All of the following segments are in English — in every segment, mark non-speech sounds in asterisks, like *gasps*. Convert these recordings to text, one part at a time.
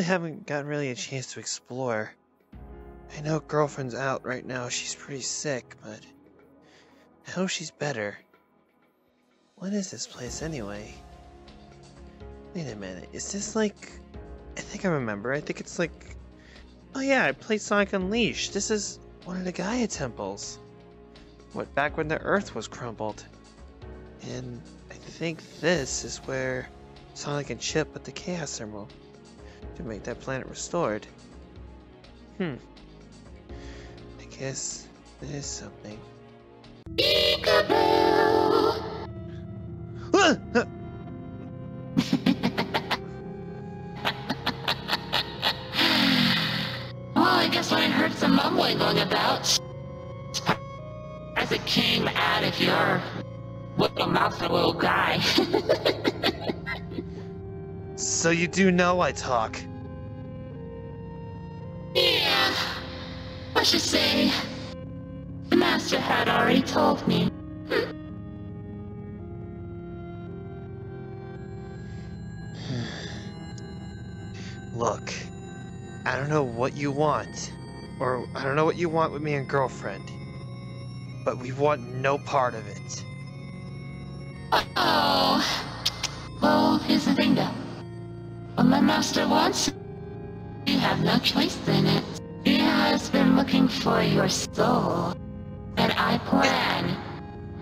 Really haven't got really a chance to explore. I know girlfriend's out right now, she's pretty sick, but I hope she's better. What is this place anyway? Wait a minute, is this like... I think I remember, I think it's like... Oh yeah, I played Sonic Unleashed. This is one of the Gaia temples. What, back when the Earth was crumbled. And I think this is where Sonic and Chip put the Chaos Emerald to make that planet restored. Hmm. I guess it is something. *laughs* Well, I guess when I heard some mumbling going about. As it came out of your little mouth, little guy. *laughs* So you do know I talk. yeah. I should say, the master had already told me. Hmm. Look, I don't know what you want, or I don't know what you want with me and girlfriend, but we want no part of it. Oh. Well, here's the When my master wants you have no choice in it. He has been looking for your soul. And I plan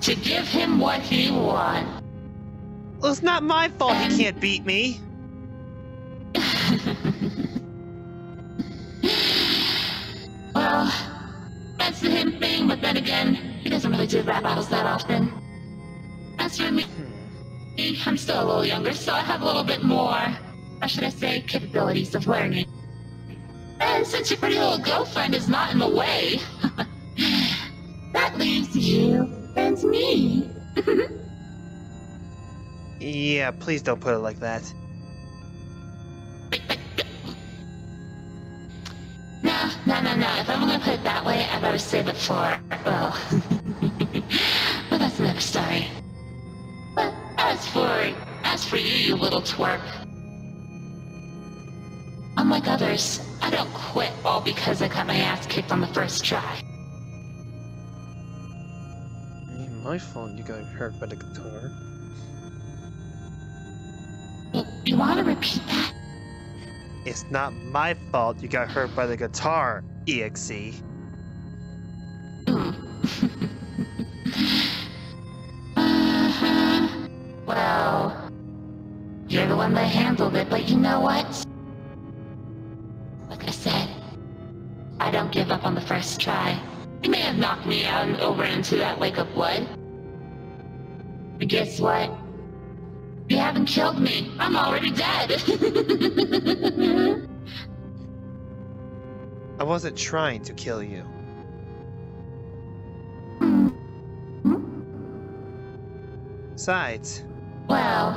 to give him what he wants. Well, it's not my fault he can't beat me. *laughs* Well, that's the him thing, but then again, he doesn't really do rap battles that often. As for me, I'm still a little younger, so I have a little bit more, how should I say, capabilities of learning. And since your pretty little girlfriend is not in the way, *laughs* that leaves you and me. Yeah, please don't put it like that. No, no, no, no. If I'm gonna put it that way, I better save it for, well, *laughs* but that's another story. But as for, as for you, you little twerp, unlike others, I don't quit all because I got my ass kicked on the first try. Ain't my fault you got hurt by the guitar. You, you wanna repeat that? It's not my fault you got hurt by the guitar, EXE. *laughs* Uh-huh. Well, you're the one that handled it, but you know what? Don't give up on the first try. You may have knocked me out and over into that lake of blood. But guess what? You haven't killed me. I'm already dead. *laughs* I wasn't trying to kill you. Besides, well,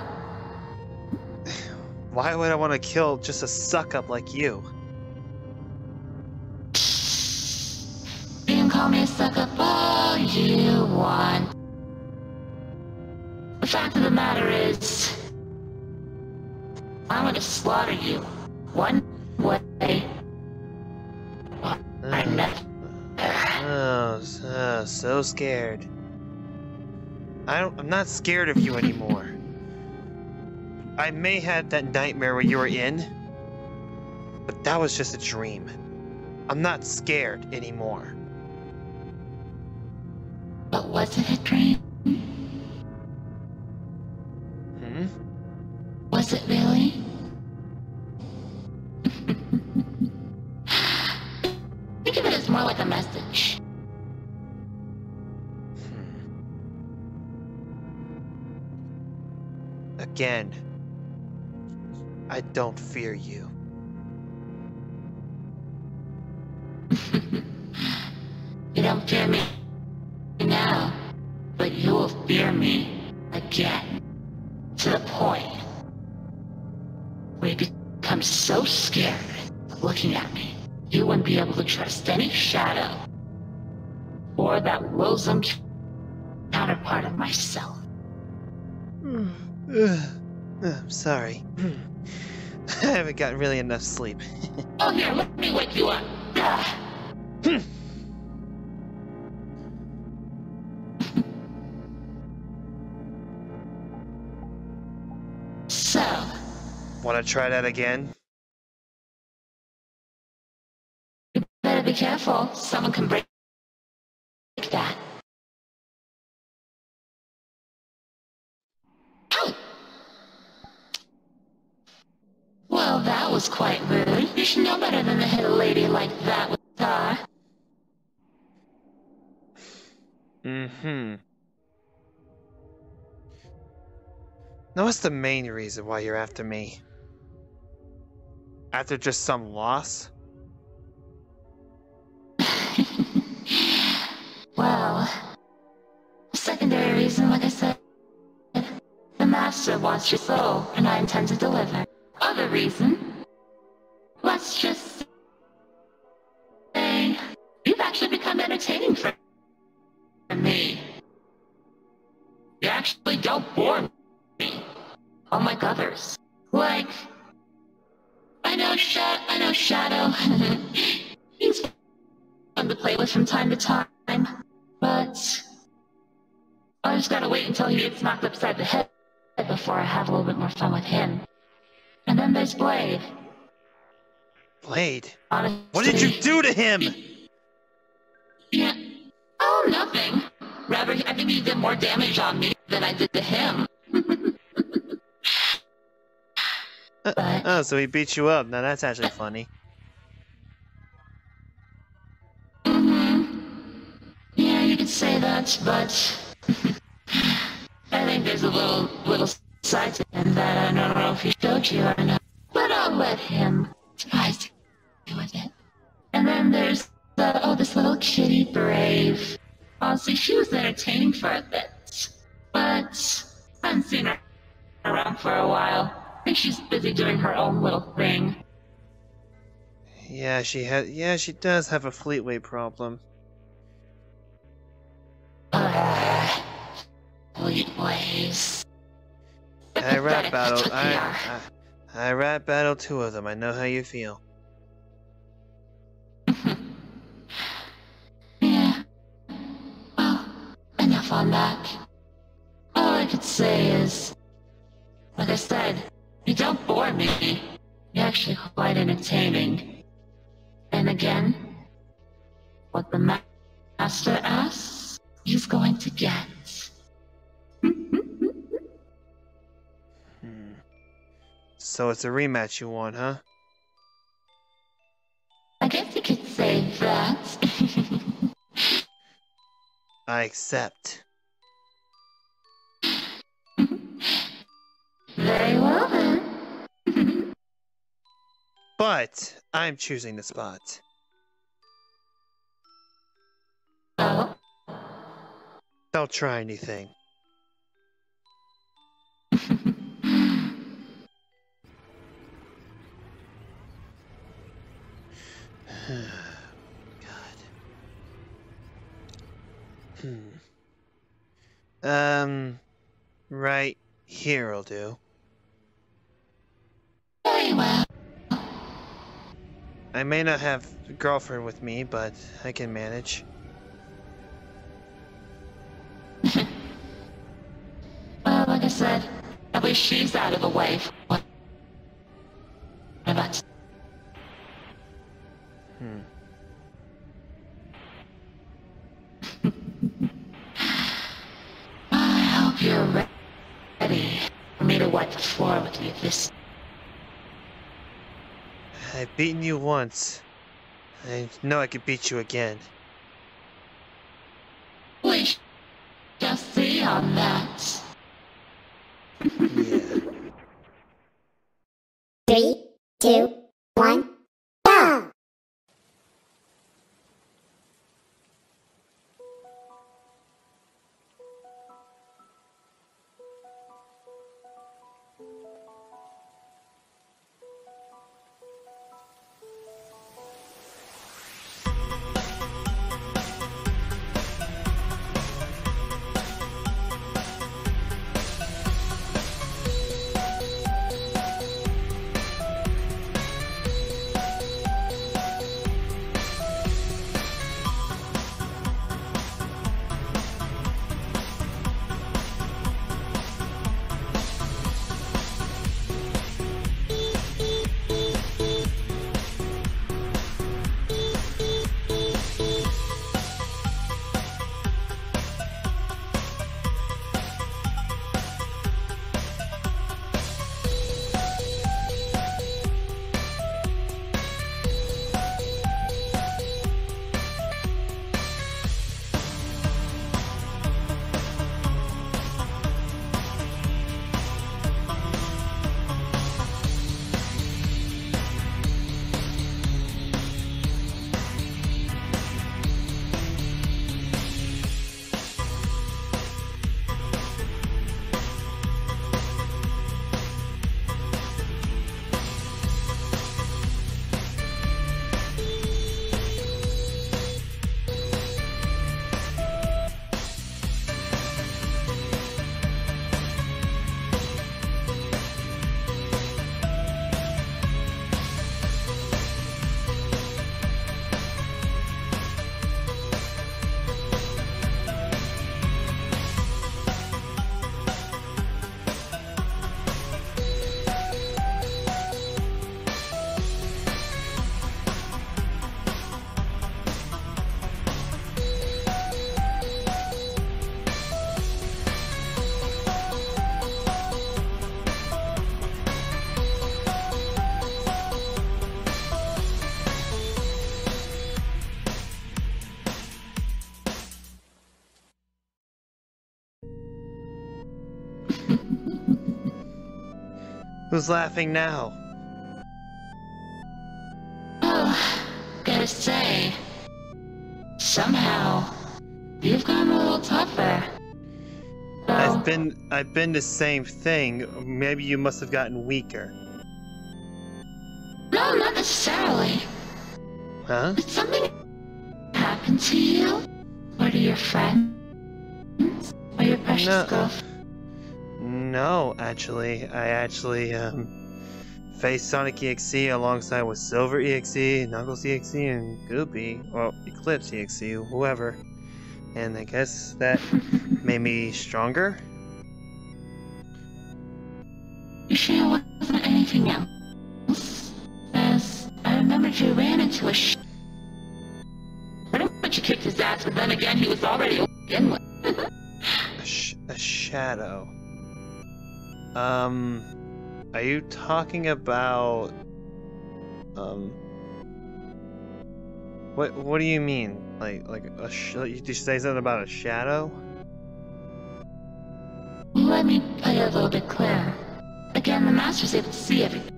*sighs* why would I want to kill just a suck up like you? Call me sucker all you want. The fact of the matter is, I'm gonna slaughter you. One way. Mm. or another. Oh, so, uh, so scared. I don't. I'm not scared of you anymore. I may have that nightmare where you were in, but that was just a dream. I'm not scared anymore. Was it a dream? Hmm? Was it really? Think of it as more like a message. Again, I don't fear. You any shadow or that loathsome counterpart of myself. Uh, *sighs* I'm sorry. *clears throat* I haven't gotten really enough sleep. *laughs* Oh, here, let me wake you up. Ah. *sighs* so, Want to try that again? Careful. Someone can break that. Ow! Well, that was quite rude. You should know better than to hit a lady like that with guitar. Mm-hmm. Now what's the main reason why you're after me? After just some loss? Well, secondary reason, like I said, the master wants your soul, and I intend to deliver. Other reason, let's just say you've actually become entertaining for me. You actually don't bore me, unlike others. Like, I know Sha- I know Shadow. *laughs* He's fun to play with from time to time, but I just gotta wait until he gets knocked upside the head before I have a little bit more fun with him. And then there's Blade. Blade, Honestly, what did you do to him? Yeah. Oh, nothing. Rather, I think he did more damage on me than I did to him. Uh, *laughs* But- oh, so he beat you up. Now that's actually funny. That, but I think there's a little little side to him that I don't know if he showed you or not. But I'll let him surprise you with it. And then there's the oh, this little kitty brave. Honestly, she was entertaining for a bit, but I haven't seen her around for a while. I think she's busy doing her own little thing. Yeah, she had. Yeah, she does have a Fleetway problem. Uh. I rap battle. that's what they are. I, I, I rap battle two of them. I know how you feel. *laughs* yeah. Well, enough on that. All I could say is, like I said, you don't bore me. You're actually quite entertaining. And again, what the ma- master asks, he's going to get. Hmm. So it's a rematch you want, huh? I guess you could say that. *laughs* I accept. Very well then. But I'm choosing the spot. oh, Don't try anything. *sighs* God. Hmm. Um, right here'll do. very well. I may not have a girlfriend with me, but I can manage. Said, at least she's out of the way. for about Hmm. *laughs* I hope you're re- ready for me to wipe the floor with you this. I've beaten you once. I know I could beat you again. Two, Who's laughing now? Oh, gotta say, somehow, you've gotten a little tougher. I've been I've been the same thing. Maybe you must have gotten weaker. no, not necessarily. Huh? Did something happen to you? Or to your friends? Or your precious No. girlfriend? No, actually, I actually um faced Sonic EXE alongside with Silver EXE, Knuckles EXE, and Goopy, well, Eclipse EXE, whoever. And I guess that *laughs* made me stronger. You sure it wasn't anything else? As I remembered you ran into a sh- Pretty much you kicked his ass, but then again, he was already a with. *laughs* A, sh- a shadow. Um, are you talking about um? What What do you mean? Like like a sh- you just say something about a shadow? Let me play a little bit clearer. Again, the master's able to see everything.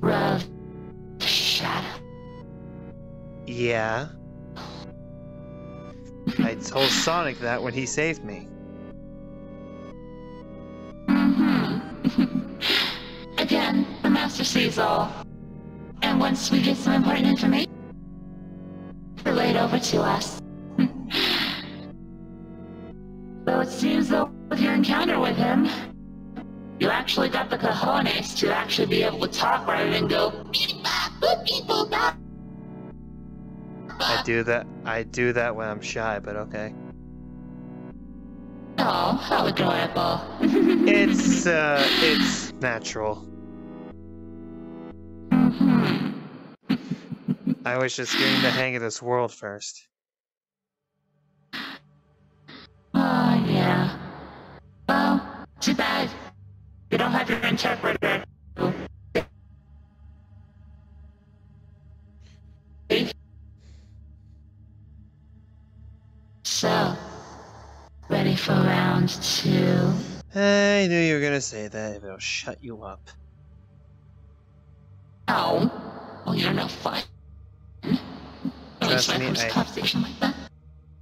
The shadow. Yeah. I told Sonic that when he saved me. All. And once we get some important information, relay it over to us. *laughs* Though it seems though with your encounter with him, you actually got the cojones to actually be able to talk rather than go beep bop boop beep boop bop. I do that. I do that when I'm shy, but okay. Oh, how adorable. *laughs* It's uh, it's natural. I was just getting the hang of this world first. Oh, yeah. Well, too bad. You don't have your interpreter. So, ready for round two? I knew you were gonna say that. It'll shut you up. No. Oh, you're no fun. At least Trust me, I- conversation like that.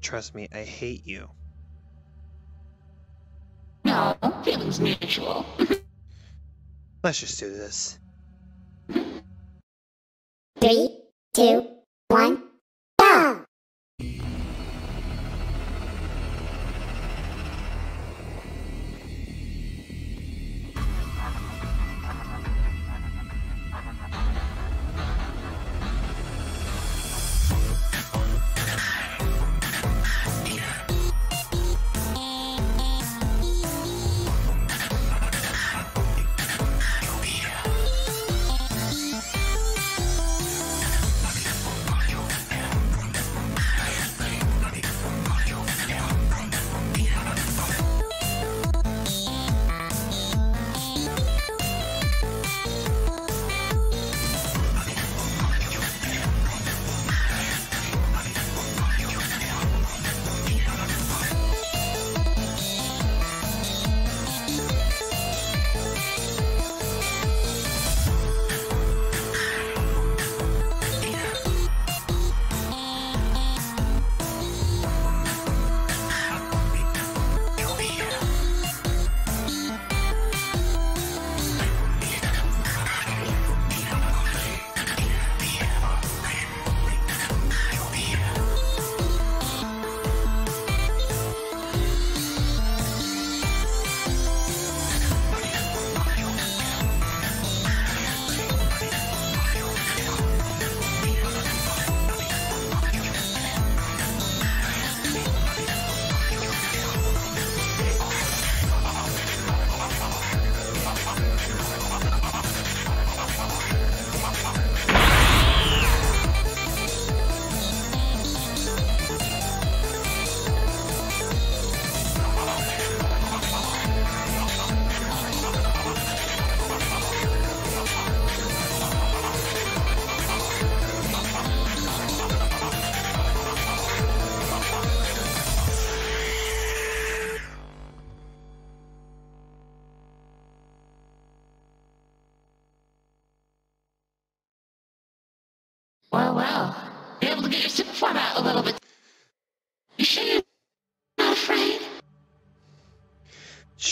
Trust me, I hate you. No, feelings mutual. Let's just do this. Three, two, one,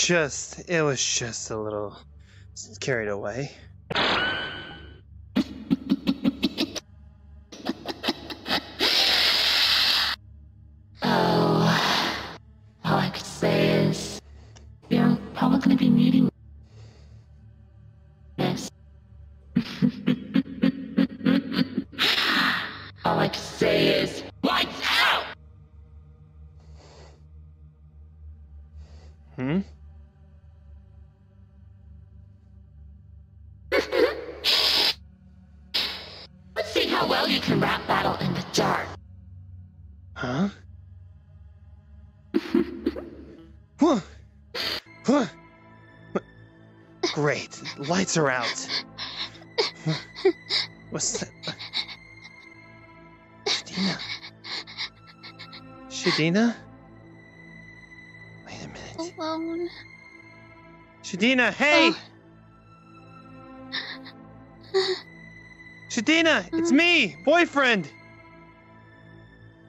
Just, it was just a little carried away. See you can rap battle in the dark. Huh? Huh? Huh? Great. Lights are out. What's that? Shadina? Shadina? Wait a minute. Alone. Shadina, hey! Oh. Shadina, it's me, boyfriend.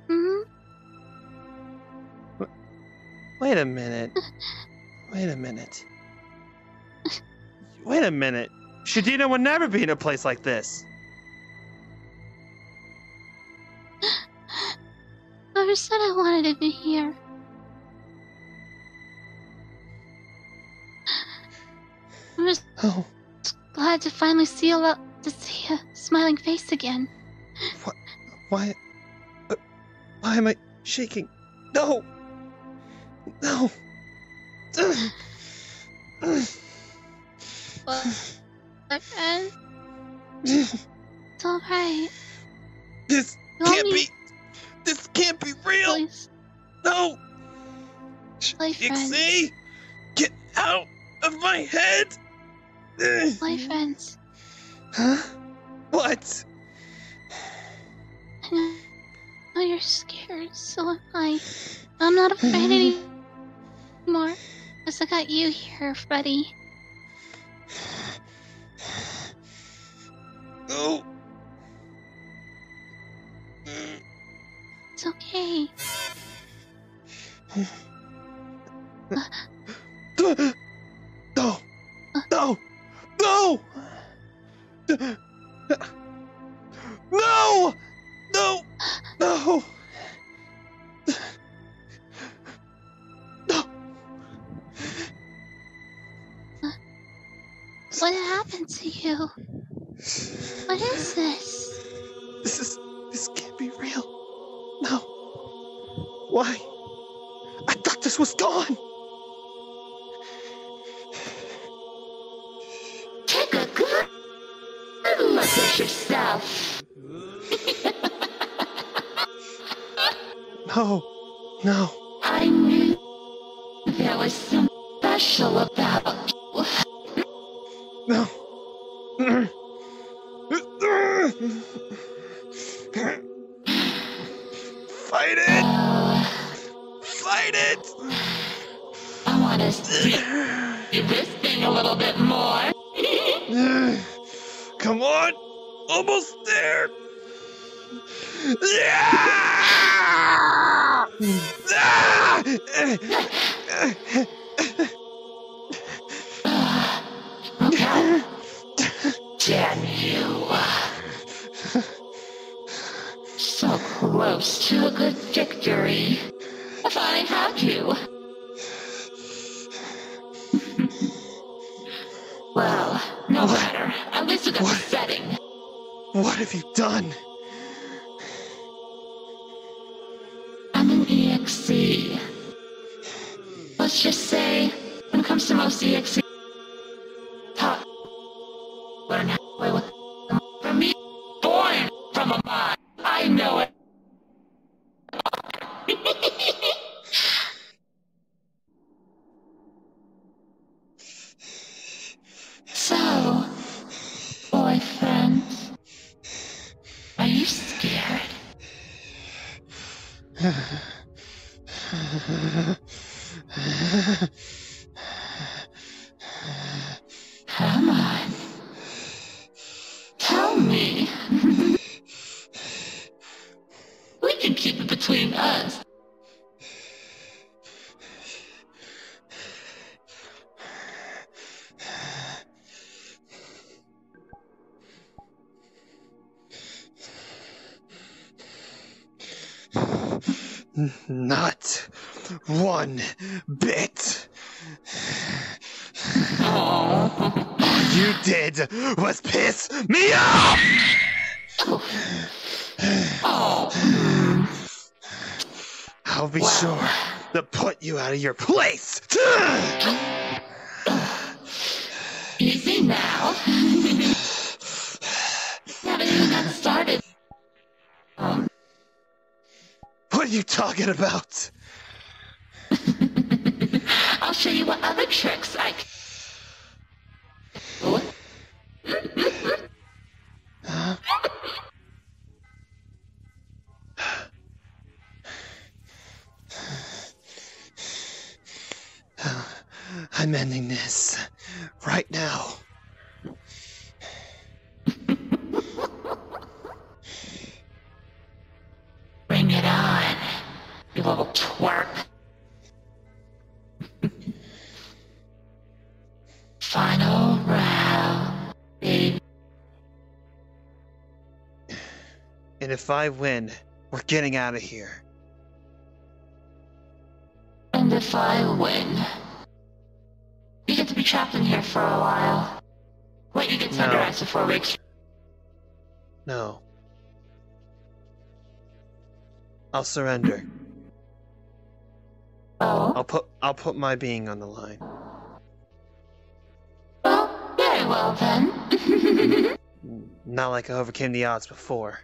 Hmm? *laughs* Wait a minute. Wait a minute. Wait a minute. Shadina would never be in a place like this. *gasps* Whoever said I wanted to be here? *sighs* I'm just Oh, glad to finally see a lo- to see smiling face again. What? why? uh, Why am I shaking? No! No! But you Why? I thought this was gone. Take a good look at yourself. No. No. Well, no matter. At least we got the What? setting. What have you done? I'm an EXE. Let's just say, when it comes to most EXE, Not one bit. Oh. All you did was piss me off! Oh. I'll be Wow. sure to put you out of your place! Easy now. You talking about? *laughs* I'll show you what other tricks I can. And if I win, we're getting out of here. And if I win, you get to be trapped in here for a while. Wait, you get No. tenderized for four weeks. No. I'll surrender. Oh, I'll put I'll put my being on the line. well, very well then. *laughs* Not like I overcame the odds before.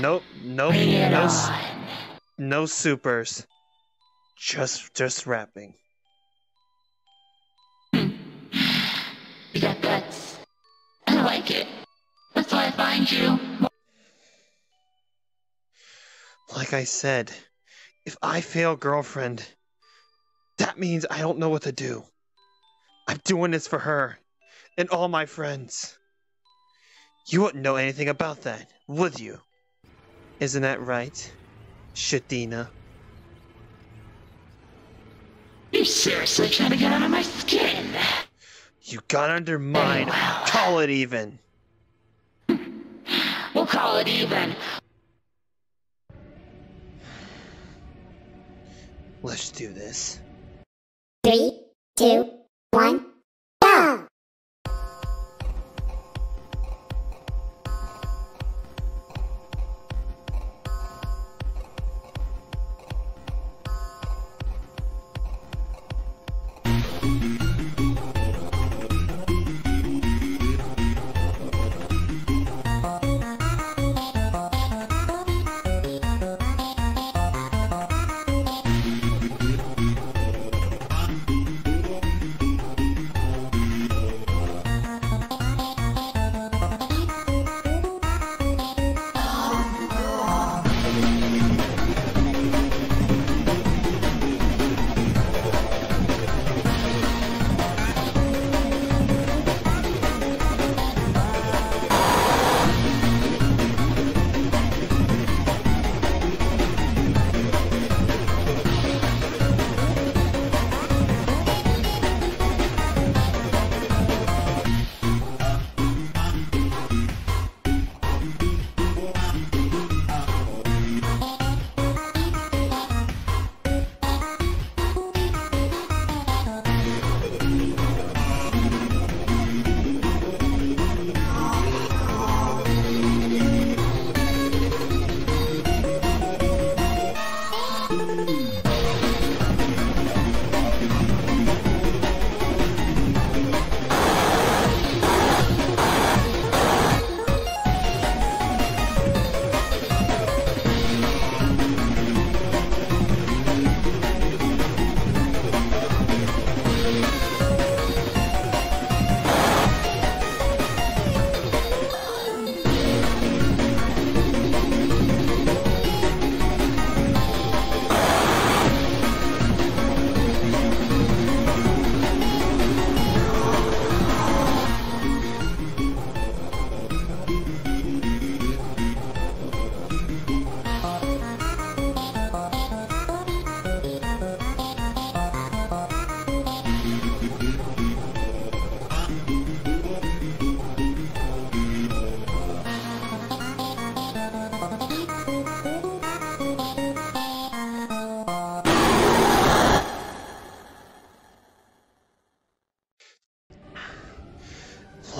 Nope, nope, Bring it no, on. no supers. Just, just rapping. You got guts. I like it. That's why I find you. Like I said, if I fail girlfriend, that means I don't know what to do. I'm doing this for her and all my friends. You wouldn't know anything about that, would you? Isn't that right, Shadina? You seriously trying to get under my skin? You got under mine. well. Call it even. *laughs* We'll call it even. Let's do this. Three, two, one,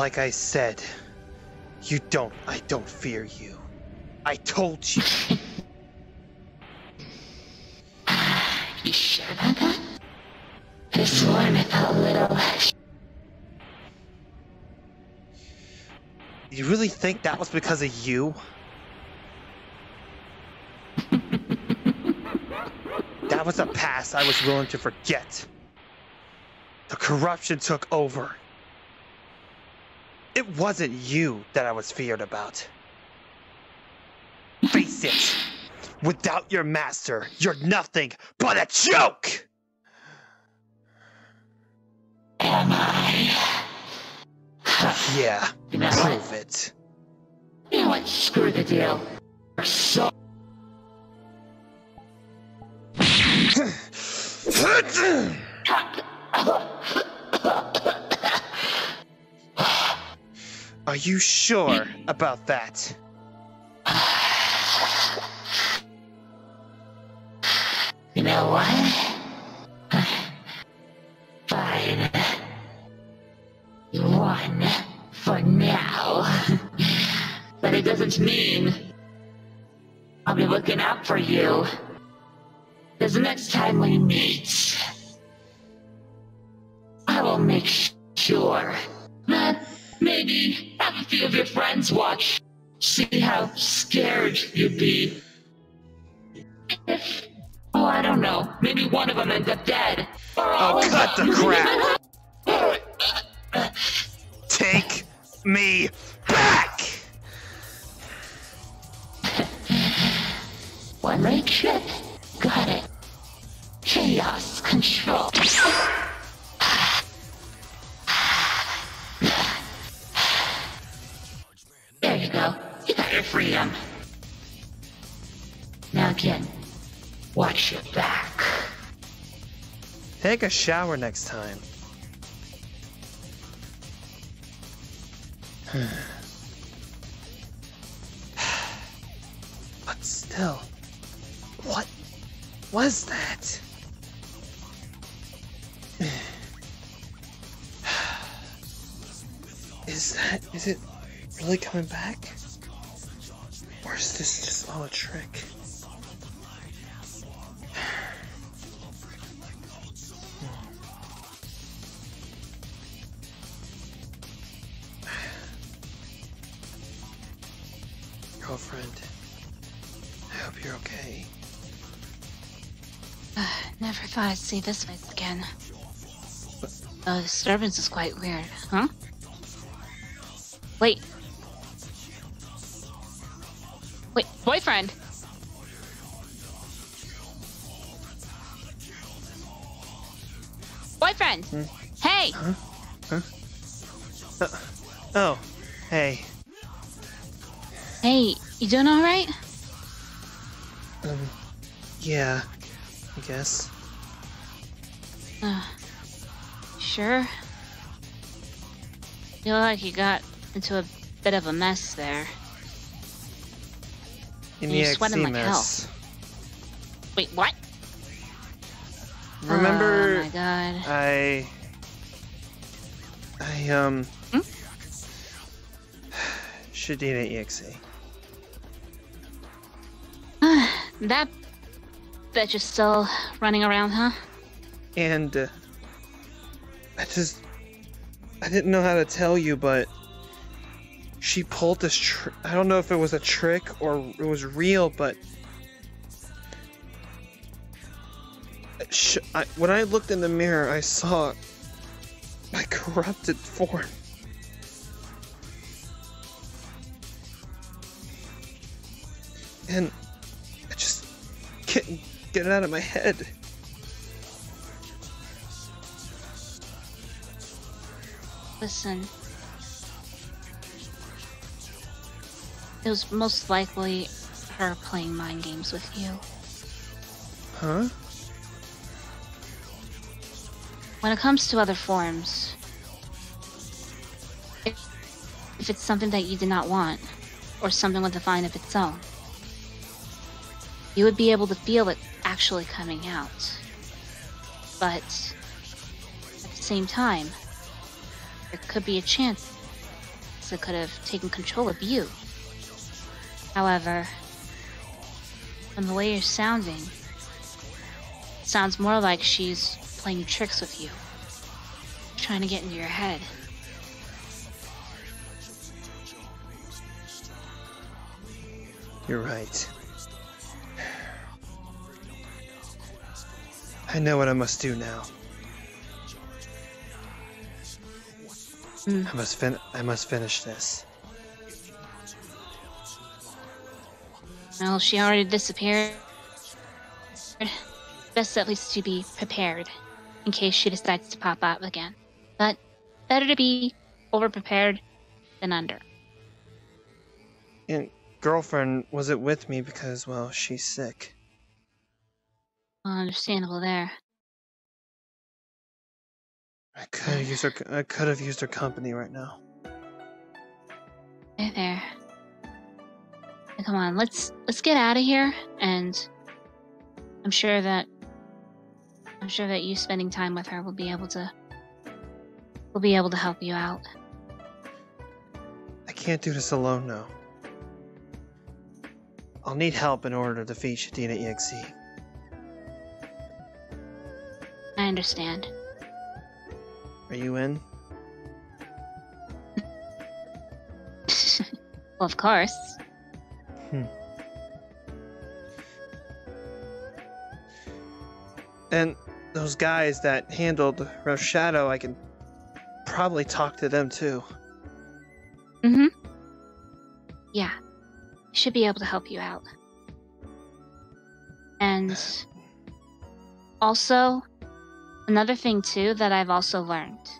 Like I said, you don't. I don't fear you. I told you. *laughs* You sure about that? I felt a little. You really think that was because of you? *laughs* that was a past I was willing to forget. The corruption took over. It wasn't you that I was feared about. Face it. Without your master, you're nothing but a joke! Am I? Yeah, You know what? prove it. You know what? Screw the deal. You're so. *sighs* Are you sure about that? You know what? Fine. You won. For now. but it doesn't mean I'll be looking out for you. Because next time we meet, I will make sure that maybe few of your friends watch. See how scared you'd be. If, oh, I don't know, maybe one of them ends up dead. Or all Oh, cut the crap! *laughs* Take me back! One leg trip. Got it. Chaos control. Got. Now again, watch your back. Take a shower next time. *sighs* but still, what was that? *sighs* Is that, is it really coming back? Or is this just all a trick? *sighs* Girlfriend, I hope you're okay. *sighs* Never thought I'd see this face again. The disturbance is quite weird, huh? Wait, Hey! Oh, hey. Hey, you doing alright? Um, yeah, I guess. Uh, sure. You look like you got into a bit of a mess there. In You're sweating like hell. Wait, what? God. I. I, um. Hmm? Shadina EXE. *sighs* that bitch is still running around, huh? And, uh, I just. I didn't know how to tell you, but. She pulled this tr- I don't know if it was a trick or it was real, but. Sh- I, when I looked in the mirror, I saw my *laughs* corrupted form. And I just can't get it out of my head. Listen. It was most likely her playing mind games with you. Huh? When it comes to other forms, if, it's something that you did not want, or something with a mind of its own, you would be able to feel it actually coming out. But at the same time, there could be a chance that could have taken control of you. However, from the way you're sounding, it sounds more like she's playing tricks with you, trying to get into your head. You're right. I know what I must do now. Hmm. I must fin- I must finish this. Well, she already disappeared. Best at least to be prepared in case she decides to pop up again. But better to be over prepared than under. And girlfriend wasn't with me because, well, she's sick. Well, understandable there. I could have used her. I could have used her company right now. There, there. Come on, let's let's get out of here, and I'm sure that I'm sure that you spending time with her will be able to will be able to help you out. I can't do this alone now. I'll need help in order to defeat Shadina EXE. I understand. Are you in? *laughs* well, of course. Hmm. And those guys that handled Rose Shadow, I can probably talk to them too. Mm-hmm. Yeah. Should be able to help you out. And also, another thing too that I've also learned.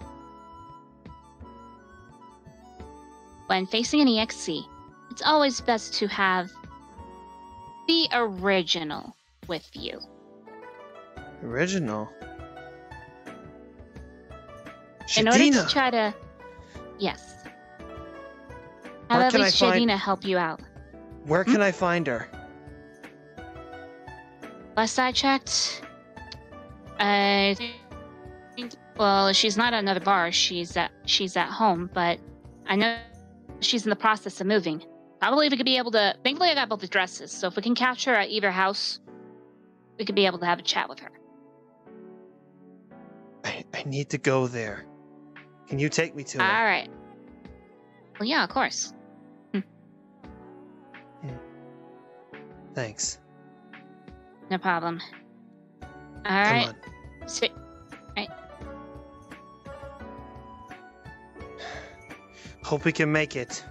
When facing an EXE, it's always best to have the original with you. Original. In order to Shadina! try to. Yes. Where Have at can I least find- Shadina help you out. Where can hmm? I find her? Last I checked, I think. Well, she's not at another bar. She's at she's at home, but I know she's in the process of moving. I probably we could be able to. Thankfully, I got both addresses, so if we can catch her at either house, we could be able to have a chat with her. Need to go there. Can you take me to All her? right. Well, yeah, of course. Hmm. Thanks. No problem. All Come right. on. So, Hope we can make it.